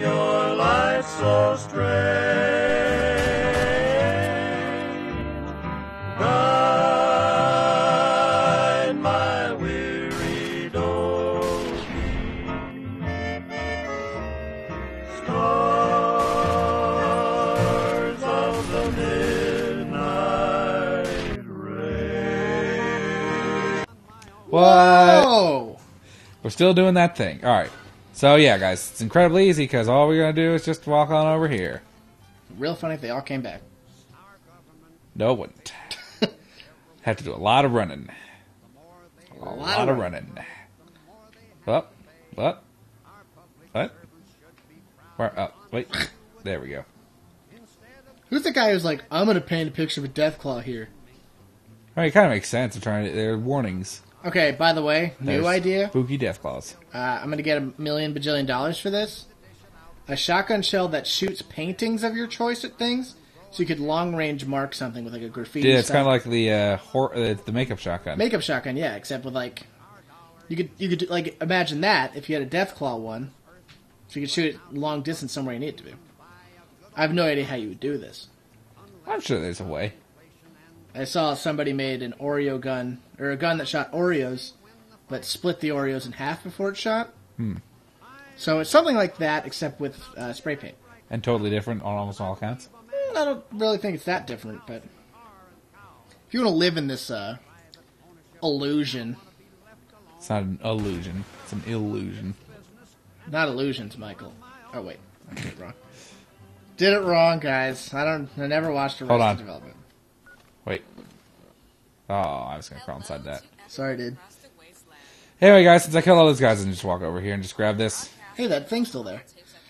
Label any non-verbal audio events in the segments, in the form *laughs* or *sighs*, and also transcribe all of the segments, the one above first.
Your life so strange. Guide my weary donkey. Stars of the midnight rain. What? Oh, We're still doing that thing. All right. So yeah, guys, it's incredibly easy because all we're gonna do is just walk on over here. real funny if they all came back. No, wouldn't. *laughs* Have to do a lot of running. A A lot of running. What? What? What? Where? Oh, wait. *laughs* There we go. Who's the guy who's like, I'm gonna paint a picture of a Deathclaw here? I mean, it kind of makes sense. They're trying to. They're warnings. Okay, by the way, new There's idea. Spooky death claws. Uh, I'm gonna get a million bajillion dollars for this. A shotgun shell that shoots paintings of your choice at things, so you could long range mark something with like a graffiti. Yeah, it's kind of like the uh, hor- uh, the makeup shotgun. makeup shotgun, yeah, except with like you could you could like imagine that if you had a death claw one, so you could shoot it long distance somewhere you need it to be. I have no idea how you would do this. I'm sure there's a way. I saw somebody made an Oreo gun or a gun that shot Oreos, but split the Oreos in half before it shot. Hmm. So it's something like that, except with uh, spray paint. And totally different on almost all accounts. Mm, I don't really think it's that different, but if you want to live in this uh, illusion, It's not an illusion. It's an illusion. not illusions, Michael. Oh wait, I did it wrong. Did it wrong, guys. I don't. I never watched Hold on. Development. Wait. Oh, I was gonna crawl inside that. Sorry, dude. Anyway, guys, since I killed all those guys, I can just walk over here and just grab this. Hey, that thing's still there.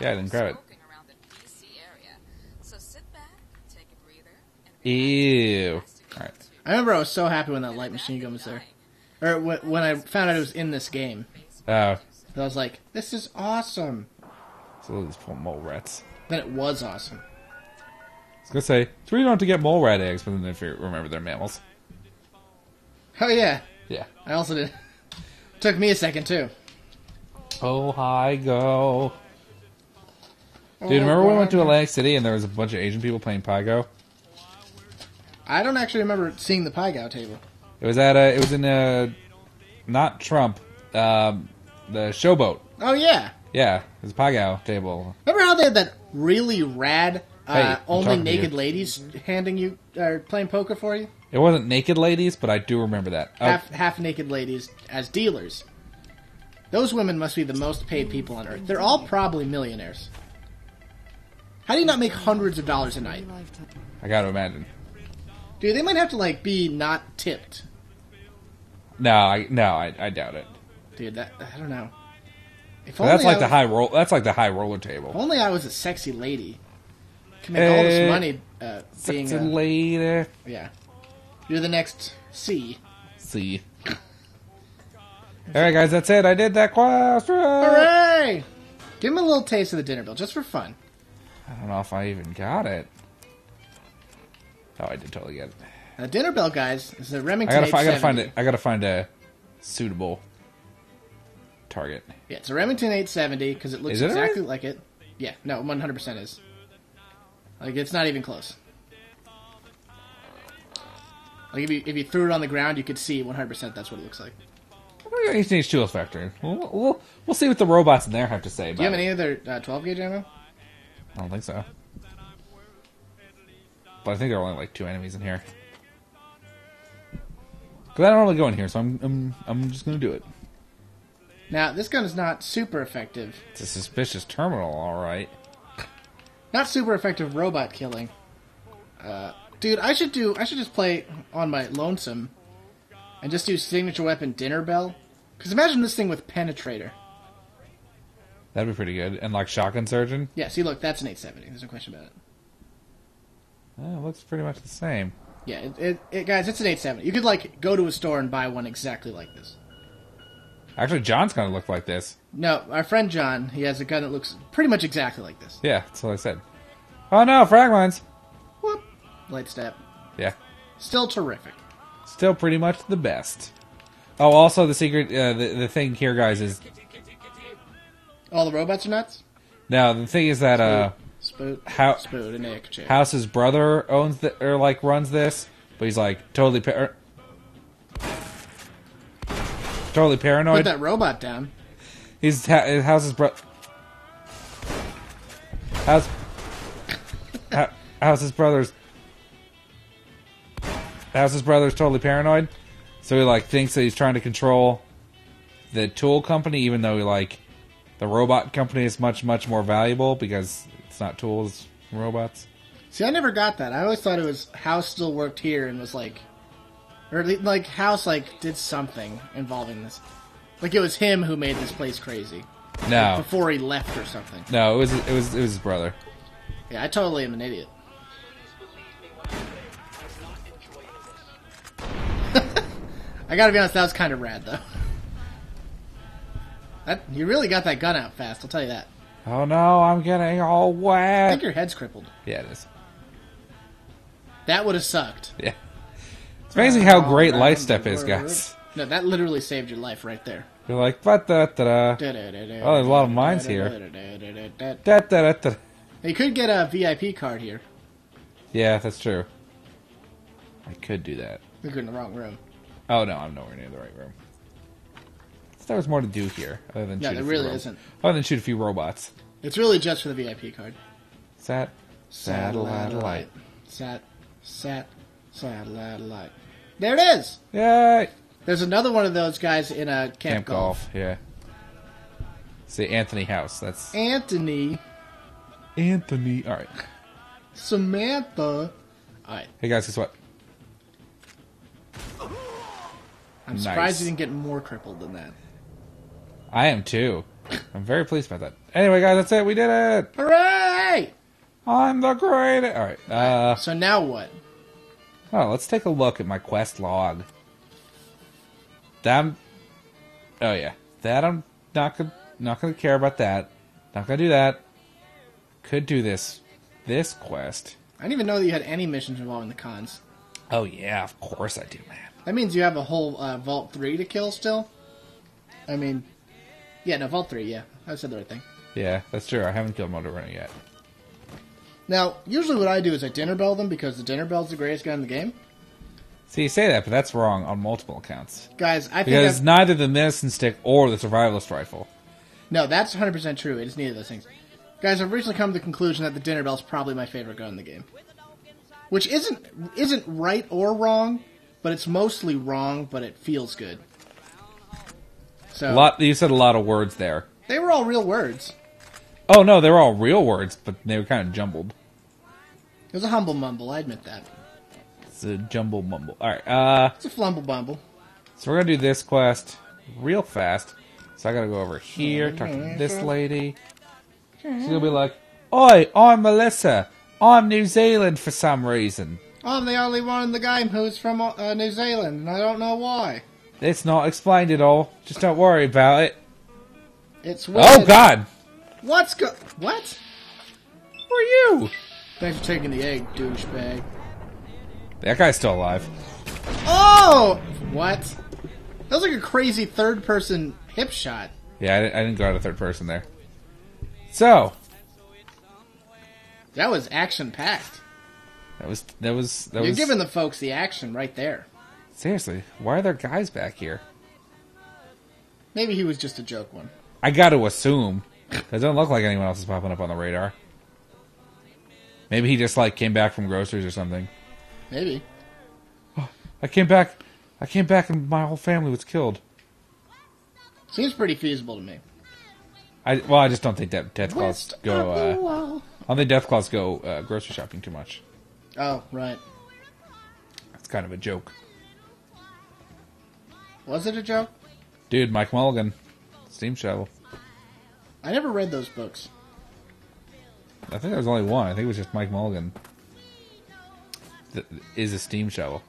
Yeah, I didn't grab it. Smoking around the DC area. So sit back, take a breather, and Ew. Alright. I remember I was so happy when that light machine gun was there, or when, when I found out it was in this game. Oh, I was like, "This is awesome." so these poor mole rats. Then it was awesome. I was gonna say, it's really not to get mole rat eggs, but then if you remember they're mammals. Oh yeah, Yeah. I also did. *laughs* Took me a second too. Oh, hi, go. Dude, remember when we went to Atlantic City and there was a bunch of Asian people playing Pai Gow? I don't actually remember seeing the Pai Gow table. It was at a, it was in a, not Trump, um, the Showboat. Oh yeah, Yeah, it was a Pai Gow table. remember how they had that really rad, uh, Hey, only naked ladies handing you or playing poker for you? It wasn't naked ladies, but I do remember that. Oh, Half half naked ladies as dealers. Those women must be the most paid people on earth. They're all probably millionaires. How do you not make hundreds of dollars a night? I gotta imagine. Dude, they might have to like be not tipped. No, I no, I, I doubt it. Dude, that I don't know. If that's like I the high roll. That's like the high roller If table. only I was a sexy lady. Can make all this Eh, money uh, being a, lady. yeah. You're the next C. C. All right, guys, that's it. I did that quest. Hooray! Give him a little taste of the dinner bill, just for fun. I don't know if I even got it. Oh, I did totally get it. A dinner bell, guys, is a Remington gotta, fi- I gotta find it. I gotta find a suitable target. Yeah, it's a Remington 870 because it looks it exactly like it. Yeah, no, 100% is. Like it's not even close. Like if you if you threw it on the ground, you could see 100% that's what it looks like. I just need tool factor. We'll, we'll, we'll see what the robots in there have to say about Do you have any other uh, 12 gauge ammo? I don't think so. But I think there are only like two enemies in here. Because I don't really go in here, so I'm, I'm I'm just gonna do it. Now this gun is not super effective. It's a suspicious terminal, all right. Not super effective robot killing. Uh, dude, I should do. I should just play on my lonesome, and just do signature weapon dinner bell. Because imagine this thing with penetrator. That'd be pretty good. And like shotgun surgeon, Yeah, see, look, that's an 870. There's no question about it. oh, it looks pretty much the same. Yeah, it, it, it, guys, it's an 870. You could like go to a store and buy one exactly like this. Actually, John's gonna look like this. No, our friend John, he has a gun that looks pretty much exactly like this. Yeah, that's what I said. Oh no, frag mines. Whoop, light step. Yeah, Still terrific. still pretty much the best. Oh, also the secret, uh, the the thing here, guys, is All the robots are nuts. Now the thing is that uh, Spoot, How- Spoot, and. House's brother owns the or like runs this, but he's like totally totally paranoid. Put that robot down. He's ha- his House's bro. House. *laughs* Ho- House's brother's. House's brother's totally paranoid, so he like thinks that he's trying to control the tool company, even though he like the robot company is much much more valuable because it's not tools, robots. See, I never got that. I always thought it was House still worked here and was like, or like House like did something involving this. Like it was him who made this place crazy No, before he left or something. no, it was it was it was his brother. Yeah, I totally am an idiot. *laughs* I gotta be honest, that was kind of rad though. That you really got that gun out fast. I'll tell you that. Oh no, I'm getting all wet. I think your head's crippled. Yeah, it is. That would have sucked. Yeah, it's amazing how great around light step is, guys. No, that literally saved your life right there. You're like, but da da da Oh, there's a lot of mines here. da da da da. You could get a VIP card here. Yeah, that's true. I could do that. You're in the wrong room. Oh no, I'm nowhere near the right room. There was more to do here, other than shoot there really isn't. Other than shoot a few robots. It's really just for the VIP card. Sat, satellite. Sat, sat, satellite. There it is. Yay! There's another one of those guys in a camp, Camp golf. golf. Yeah. See Anthony House. That's Anthony, Anthony. All right. Samantha. All right, Hey guys, guess what? I'm Nice. surprised you didn't get more crippled than that. I am too. I'm very pleased about that. Anyway, guys, that's it. We did it. Hooray! I'm the greatest. All right. Uh, So now what? Oh, let's take a look at my quest log. That I'm, oh yeah, that I'm not gonna not gonna care about that. Not gonna do that. Could do this this quest. I didn't even know that you had any missions involving the cons. Oh yeah, of course I do, man. That means you have a whole uh, Vault 3 to kill still? I mean, yeah, no, Vault 3, yeah. I said the right thing. Yeah, that's true. I haven't killed Motor Runner yet. Now, usually what I do is I dinner bell them because the dinner bell's the greatest gun in the game. See, you say that, but that's wrong on multiple accounts. Guys, I think Because neither the medicine stick or the survivalist rifle. no, that's 100% true. It is neither of those things. Guys, I've recently come to the conclusion that the dinner bell's probably my favorite gun in the game. Which isn't isn't right or wrong, but it's mostly wrong, but it feels good. So A lot. You said a lot of words there. they were all real words. Oh no, they were all real words, but they were kind of jumbled. It was a humble mumble, I admit that. It's a jumble mumble. All right. Uh, It's a flumble bumble. so we're gonna do this quest real fast. So I gotta go over here, talk to this lady. She's gonna be like, "Oi, I'm Melissa. I'm New Zealand for some reason. I'm the only one in the game who's from uh, New Zealand, and I don't know why. It's not explained at all. Just don't worry about it." It's weird. Oh God, What's go? What? who are you? Thanks for taking the egg, douchebag. That guy's still alive. Oh! What? That was like a crazy third-person hip shot. Yeah, I didn't, I didn't go out of third person there. So That was action-packed. that was that was that You're was giving the folks the action right there. seriously. Why are there guys back here? Maybe he was just a joke one. I got to assume it doesn't look like anyone else is popping up on the radar. Maybe he just like came back from groceries or something. Maybe. I came back. I came back and my whole family was killed. Seems pretty feasible to me. I well, I just don't think that death claws go. Uh. I don't think death claws go uh, grocery shopping too much. Oh, right. It's kind of a joke, Was it a joke? dude. Mike Mulligan, Steam Shovel. I never read those books. I think there was only one. I think it was just Mike Mulligan. That is a steam shovel.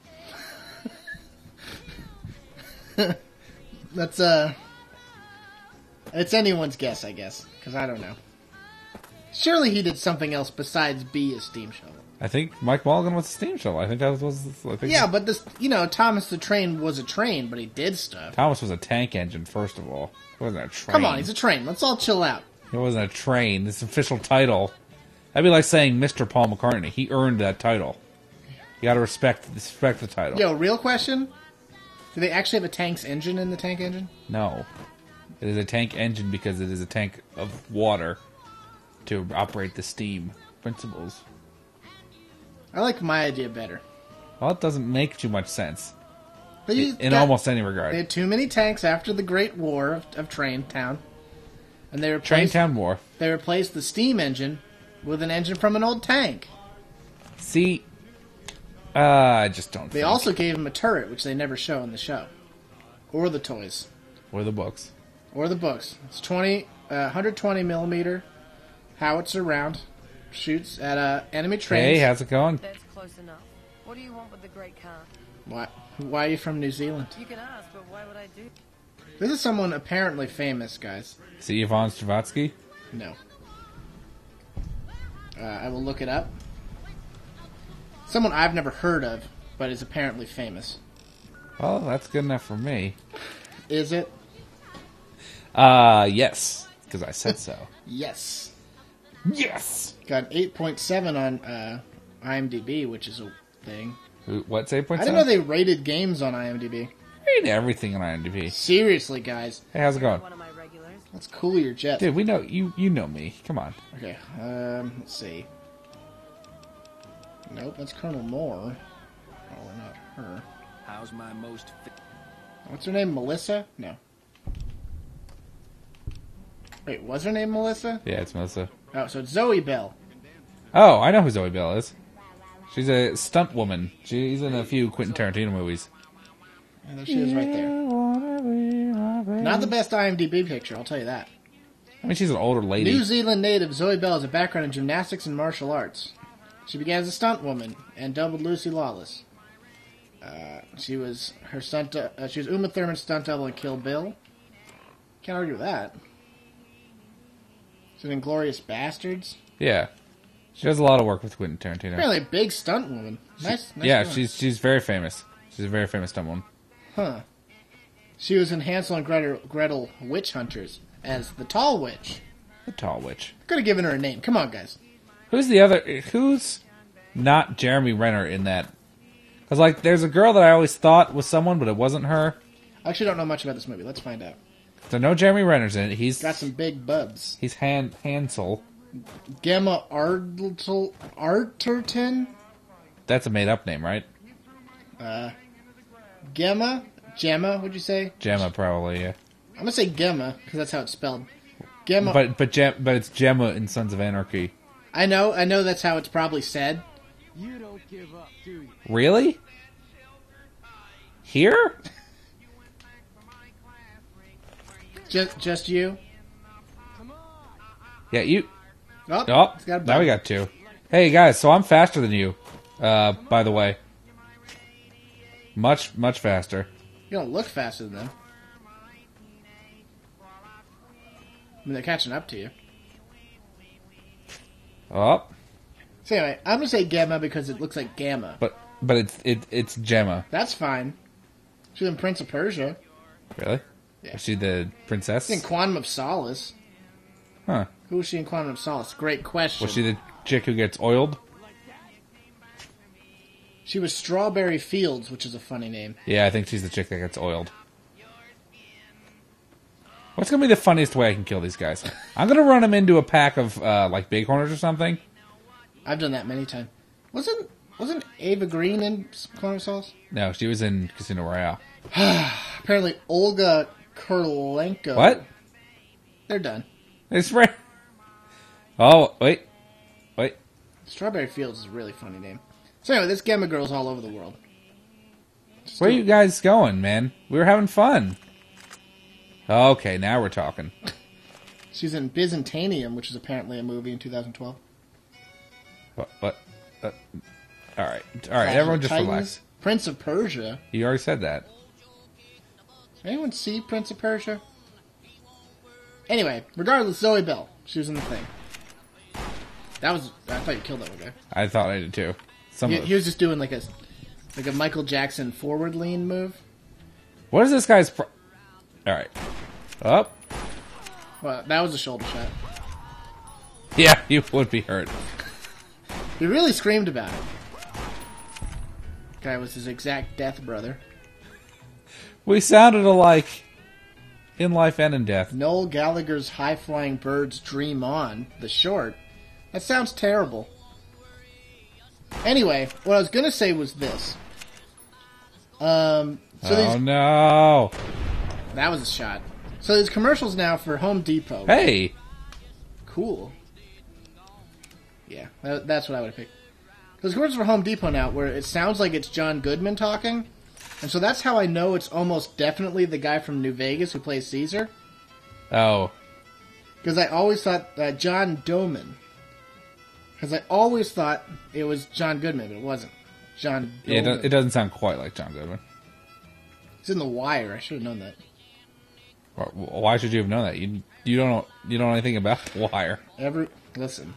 *laughs* That's uh, it's anyone's guess, I guess, because I don't know. Surely he did something else besides be a steam shovel. I think Mike Mulligan was a steam shovel. I think that was. I think Yeah, but this, you know, Thomas the Train was a train, but he did stuff. Thomas was a tank engine. First of all, it wasn't a train. Come on, he's a train. Let's all chill out. It wasn't a train. An official title. That'd be like saying Mr. Paul McCartney. He earned that title. You gotta respect respect the title. Yo, real question. Do they actually have a tank's engine in the tank engine? No. It is a tank engine because it is a tank of water to operate the steam principles. I like my idea better. Well, it doesn't make too much sense They in got- almost any regard. They had too many tanks after the Great War of, of Train Town, and they replaced Train Town War. they replaced the steam engine with an engine from an old tank. See, uh, I just don't. They think. also gave him a turret, which they never show in the show, or the toys, or the books. or the books. It's 20, uh, 120 millimeter howitzer round, shoots at uh, enemy trains. Hey, how's it going? That's close enough. What do you want with the great car? why, why are you from New Zealand? You can ask, but why would I do? This is someone apparently famous, guys. See Yvonne Stravatsky? No. Uh, I will look it up. Someone I've never heard of, but is apparently famous. Well, that's good enough for me. Is it? Uh, yes, because I said so. *laughs* Yes. Yes. Got an 8.7 on uh, IMDb, which is a thing. Who- What's eight point I didn't know they rated games on IMDb. Read everything on IMDb. Seriously, guys. Hey, how's it going, One of my regulars. Let's cool your jets. dude? We know you. You know me. Come on. Okay, um, let's see. Nope, that's Colonel Moore. Oh, not her. How's my most fi- What's her name? Melissa? No. Wait, was her name Melissa? Yeah, it's Melissa. Oh, so it's Zoe Bell. Oh, I know who Zoe Bell is. She's a stunt woman. She's in a few Quentin Tarantino movies. And there she is right there. Not the best IMDb picture, I'll tell you that. I mean, she's an older lady. New Zealand native Zoe Bell has a background in gymnastics and martial arts. She began as a stunt woman and doubled Lucy Lawless. Uh, she was her stunt. Uh, she was Uma Thurman's stunt double in Kill Bill. Can't argue with that. In Inglourious Basterds. Yeah, she does a lot of work with Quentin Tarantino. Apparently, a big stunt woman. Nice. nice yeah, she's she's very famous. She's a very famous stunt woman. Huh. She was in Hansel and Gretel, Gretel Witch Hunters as the Tall Witch. The tall witch. Could have given her a name. Come on, guys. Who's the other? Who's not Jeremy Renner in that? Because like, there's a girl that I always thought was someone, but it wasn't her. I actually don't know much about this movie. Let's find out. So no Jeremy Renner's in it. He's Got some big bubs. he's Han Hansel. Gemma Arterton. Arterton. That's a made up name, right? Uh, Gemma. Gemma. Would you say? Gemma probably. Yeah. I'm gonna say Gemma because that's how it's spelled. Gemma. But but Gem, but it's Gemma in Sons of Anarchy. I know. I know that's how it's probably said. You don't give up, do you? Really? Here? Just, just you. Yeah, you. Oh, Oh, it's got a now we got two. Hey guys, so I'm faster than you. Uh, by the way, much much faster. You don't look faster than them. I mean, they're catching up to you. Oh, So anyway, I'm gonna say Gamma because it looks like Gamma. but but it's it it's Gemma. That's fine. She's in Prince of Persia. Really? Yeah. Is she the princess? She's in Quantum of Solace. Huh? Who was she in Quantum of Solace? Great question. Was she the chick who gets oiled? She was Strawberry Fields, which is a funny name. Yeah, I think she's the chick that gets oiled. What's gonna be the funniest way I can kill these guys? *laughs* I'm gonna run them into a pack of uh, like bighorners or something. I've done that many times. Wasn't wasn't Ava Green in Quantum of Solace? No, she was in Casino Royale. *sighs* Apparently, Olga Kurylenko. What? They're done. It's right. Oh wait, wait. Strawberry Fields is a really funny name. So anyway, this Gemma girl's all over the world. Where are you guys going, man? We were having fun. Okay, now we're talking. *laughs* She's in Byzantinium, which is apparently a movie in 2012. What? what uh, all right, all right. Everyone, just Titans, relax. Prince of Persia. You already said that. Anyone see Prince of Persia? Anyway, regardless, Zoe Bell. She was in the thing. That was. I thought you killed that one guy. I thought I did too. Some. He, of- he was just doing like a like a Michael Jackson forward lean move. what is this guy's? Pro- all right. Up. Well, that was a shoulder shot. Yeah, *laughs* you would be hurt. He really screamed about it. Guy was his exact death brother. We sounded alike in life and in death. Noel Gallagher's High Flying Birds Dream On, the short. That sounds terrible. Anyway, what I was gonna say was this. Um, so oh these, no! that was a shot. So there's commercials now for Home Depot. Hey, Cool. Yeah, that, that's what I would have picked. There's commercials for Home Depot now where it sounds like it's John Goodman talking, and so that's how I know it's almost definitely the guy from New Vegas who plays Caesar. oh, Because I always thought uh, John Doman. Because I always thought it was John Goodman, but it wasn't. John yeah, it, it doesn't sound quite like John Goodman. It's in The Wire. I should have known that. Why- Why should you have known that? You you don't know you don't know anything about *laughs* The Wire. Every listen,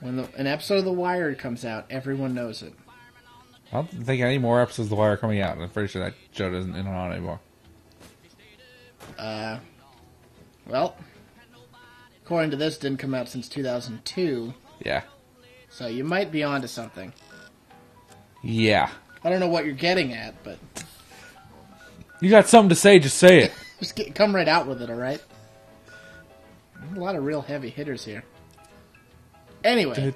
when the, an episode of The Wire comes out, everyone knows it. I don't think any more episodes of The Wire are coming out. I'm pretty sure that show doesn't in on anymore. Uh, well, according to this, didn't come out since 2002, Yeah, so you might be onto something. yeah. I don't know what you're getting at, but You got something to say? Just say it. *laughs* just get, come right out with it, all right? A lot of real heavy hitters here. Anyway, oh,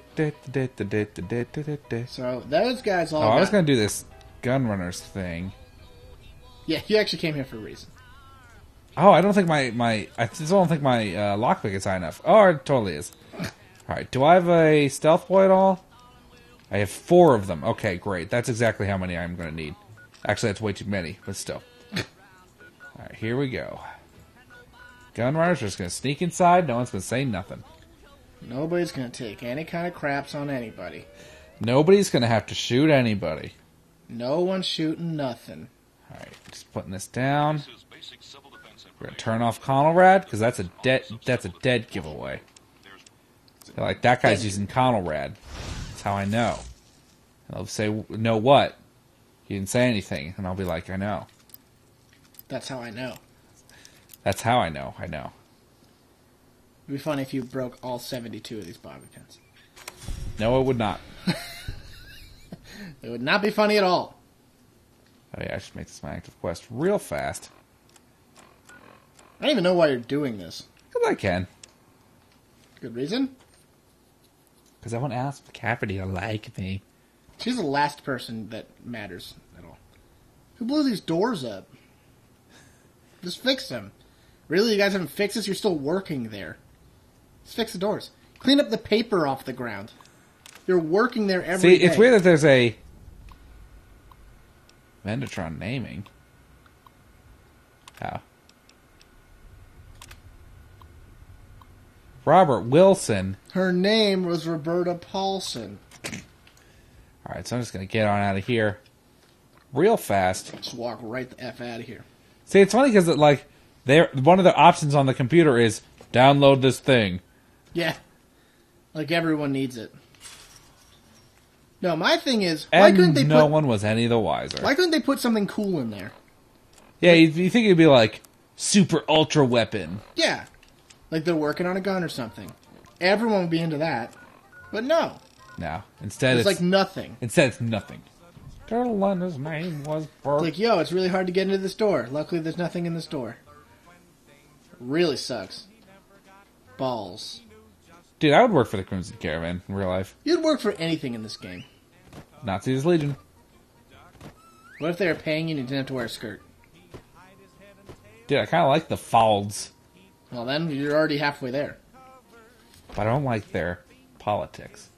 so those guys all. I was gonna do this Gunrunners thing. Yeah, you actually came here for a reason. Oh, I don't think my my I still don't think my uh, lockpick is high enough. Oh, it totally is. All right, do I have a stealth boy at all? I have four of them. Okay, great. That's exactly how many I'm going to need. Actually, that's way too many, but still. All right, here we go. Gunrunners are just going to sneak inside. No one's going to say nothing. Nobody's gonna take any kind of craps on anybody. Nobody's going to have to shoot anybody. No one's shooting nothing. All right, just putting this down. We're gonna turn off Conelrad because that's a dead that's a dead giveaway. They're like that guy's using Conelrad. That's how I know. And they'll say, "Know what?" He didn't say anything, and I'll be like, "I know." That's how I know. That's how I know. I know. It'd be funny if you broke all 72 of these bobby pins. No, it would not. *laughs* It would not be funny at all. Oh yeah, I should make this my active quest real fast I don't even know why you're doing this. because I can. Good reason? Because I want Alice McLafferty to like me. She's the last person that matters at all. Who blew these doors up? Just fix them. Really, you guys haven't fixed this? You're still working there. Just fix the doors. Clean up the paper off the ground. You're working there every See, day. it's weird that there's a Vendortron naming. How? Robert Wilson. Her name was Roberta Paulson. All right, so I'm just gonna get on out of here real fast. Just walk right the f out of here. See, it's funny because like there one of the options on the computer is download this thing. Yeah, like everyone needs it. No, my thing is, why couldn't And they no put one was any the wiser. why couldn't they put something cool in there? yeah, you, you think it'd be like super ultra weapon? Yeah, like they're working on a gun or something. Everyone would be into that, but no, No, instead it's it's, like nothing. instead it's nothing. Carolina's name was Bert. Like, yo, it's really hard to get into this door. Luckily, there's nothing in this door. Really sucks. Balls. Dude, I would work for the Crimson Caravan in real life. You'd work for anything in this game. Nazis Legion. What if they were paying you and you didn't have to wear a skirt? Dude, I kind of like the Falds, Well, then you're already halfway there. but I don't like their politics.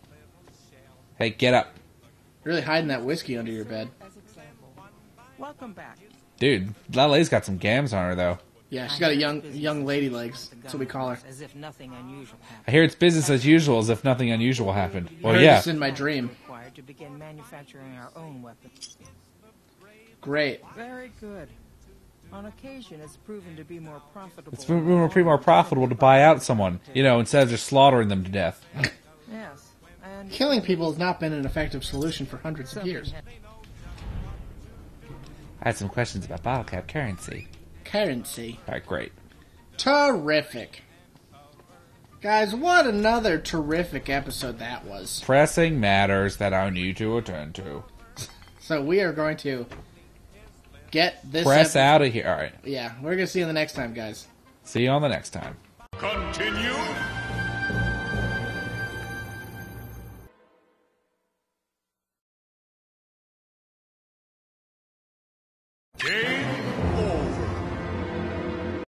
Hey, get up. You're Really hiding that whiskey under your bed. Welcome back. Dude, that lady's got some gams on her, though. Yeah, she's got a young young lady legs. That's what we call her. As if nothing unusual happened. I hear it's business as usual as if nothing unusual happened. Well, yeah. this in my dream. Required to begin manufacturing our own weapons. Great. Very good. On occasion, it's proven to be more profitable. It's been more, more profitable to buy out someone, you know, instead of just slaughtering them to death. Yes. And Killing people has not been an effective solution for hundreds of years. I had some questions about bottle cap currency. Currency. Alright, great. Terrific. Guys, what another terrific episode that was. Pressing matters that I need to attend to. *laughs* So we are going to get this. Press epi- out of here. All right. Yeah, we're gonna see you the next time, guys. See you on the next time. Continue.